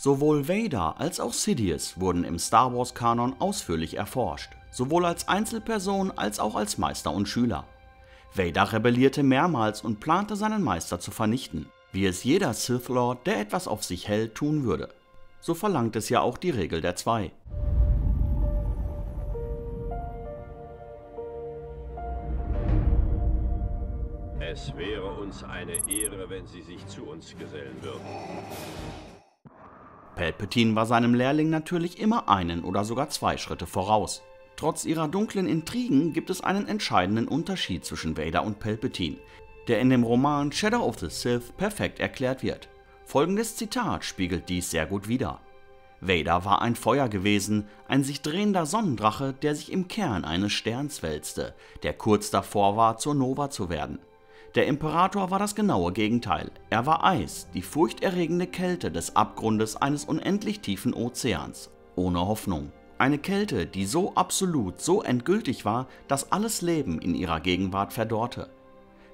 Sowohl Vader als auch Sidious wurden im Star Wars Kanon ausführlich erforscht, sowohl als Einzelperson als auch als Meister und Schüler. Vader rebellierte mehrmals und plante seinen Meister zu vernichten, wie es jeder Sith Lord, der etwas auf sich hält, tun würde. So verlangt es ja auch die Regel der Zwei. Es wäre uns eine Ehre, wenn Sie sich zu uns gesellen würden. Palpatine war seinem Lehrling natürlich immer einen oder sogar zwei Schritte voraus. Trotz ihrer dunklen Intrigen gibt es einen entscheidenden Unterschied zwischen Vader und Palpatine, der in dem Roman Shadow of the Sith perfekt erklärt wird. Folgendes Zitat spiegelt dies sehr gut wider. Vader war ein Feuer gewesen, ein sich drehender Sonnendrache, der sich im Kern eines Sterns wälzte, der kurz davor war, zur Nova zu werden. Der Imperator war das genaue Gegenteil. Er war Eis, die furchterregende Kälte des Abgrundes eines unendlich tiefen Ozeans, ohne Hoffnung. Eine Kälte, die so absolut, so endgültig war, dass alles Leben in ihrer Gegenwart verdorrte.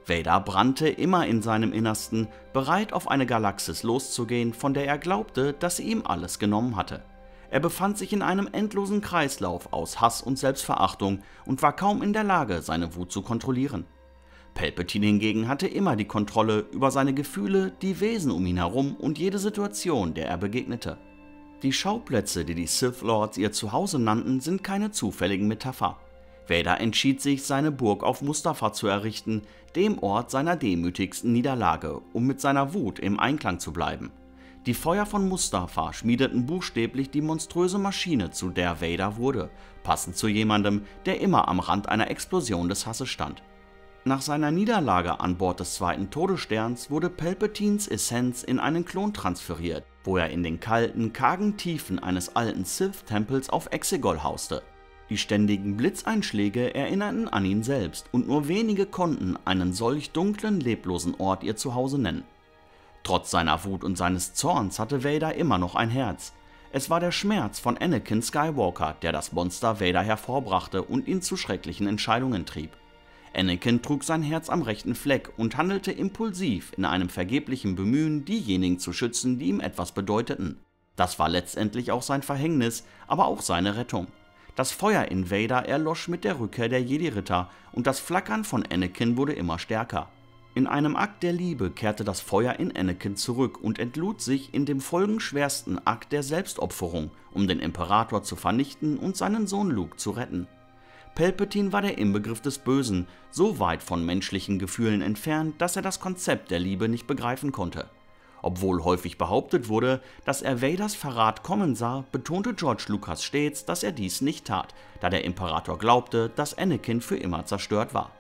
Vader brannte immer in seinem Innersten, bereit auf eine Galaxis loszugehen, von der er glaubte, dass sie ihm alles genommen hatte. Er befand sich in einem endlosen Kreislauf aus Hass und Selbstverachtung und war kaum in der Lage, seine Wut zu kontrollieren. Palpatine hingegen hatte immer die Kontrolle über seine Gefühle, die Wesen um ihn herum und jede Situation, der er begegnete. Die Schauplätze, die die Sith Lords ihr Zuhause nannten, sind keine zufälligen Metapher. Vader entschied sich, seine Burg auf Mustafa zu errichten, dem Ort seiner demütigsten Niederlage, um mit seiner Wut im Einklang zu bleiben. Die Feuer von Mustafa schmiedeten buchstäblich die monströse Maschine, zu der Vader wurde, passend zu jemandem, der immer am Rand einer Explosion des Hasses stand. Nach seiner Niederlage an Bord des zweiten Todessterns wurde Palpatines Essenz in einen Klon transferiert, wo er in den kalten, kargen Tiefen eines alten Sith-Tempels auf Exegol hauste. Die ständigen Blitzeinschläge erinnerten an ihn selbst und nur wenige konnten einen solch dunklen, leblosen Ort ihr Zuhause nennen. Trotz seiner Wut und seines Zorns hatte Vader immer noch ein Herz. Es war der Schmerz von Anakin Skywalker, der das Monster Vader hervorbrachte und ihn zu schrecklichen Entscheidungen trieb. Anakin trug sein Herz am rechten Fleck und handelte impulsiv in einem vergeblichen Bemühen, diejenigen zu schützen, die ihm etwas bedeuteten. Das war letztendlich auch sein Verhängnis, aber auch seine Rettung. Das Feuer in Vader erlosch mit der Rückkehr der Jedi-Ritter und das Flackern von Anakin wurde immer stärker. In einem Akt der Liebe kehrte das Feuer in Anakin zurück und entlud sich in dem folgenschwersten Akt der Selbstopferung, um den Imperator zu vernichten und seinen Sohn Luke zu retten. Palpatine war der Inbegriff des Bösen, so weit von menschlichen Gefühlen entfernt, dass er das Konzept der Liebe nicht begreifen konnte. Obwohl häufig behauptet wurde, dass er Vaders Verrat kommen sah, betonte George Lucas stets, dass er dies nicht tat, da der Imperator glaubte, dass Anakin für immer zerstört war.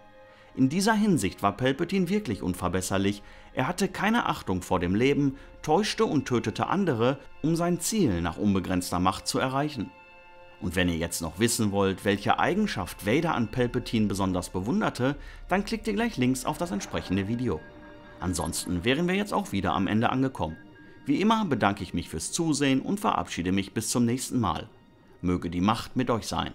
In dieser Hinsicht war Palpatine wirklich unverbesserlich, er hatte keine Achtung vor dem Leben, täuschte und tötete andere, um sein Ziel nach unbegrenzter Macht zu erreichen. Und wenn ihr jetzt noch wissen wollt, welche Eigenschaft Vader an Palpatine besonders bewunderte, dann klickt ihr gleich links auf das entsprechende Video. Ansonsten wären wir jetzt auch wieder am Ende angekommen. Wie immer bedanke ich mich fürs Zusehen und verabschiede mich bis zum nächsten Mal. Möge die Macht mit euch sein.